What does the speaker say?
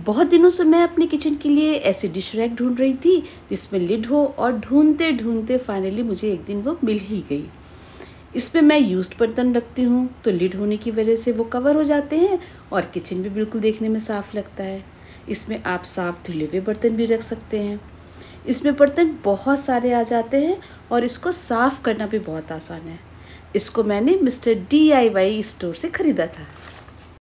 बहुत दिनों से मैं अपने किचन के लिए ऐसी डिश रैक ढूंढ रही थी, जिसमें लिड हो और ढूंढते ढूंढते फाइनली मुझे एक दिन वो मिल ही गई। इसमें मैं यूज्ड बर्तन रखती हूँ तो लिड होने की वजह से वो कवर हो जाते हैं और किचन भी बिल्कुल देखने में साफ़ लगता है। इसमें आप साफ़ धुले हुए बर्तन भी रख सकते हैं। इसमें बर्तन बहुत सारे आ जाते हैं और इसको साफ़ करना भी बहुत आसान है। इसको मैंने mister D I Y store से ख़रीदा था।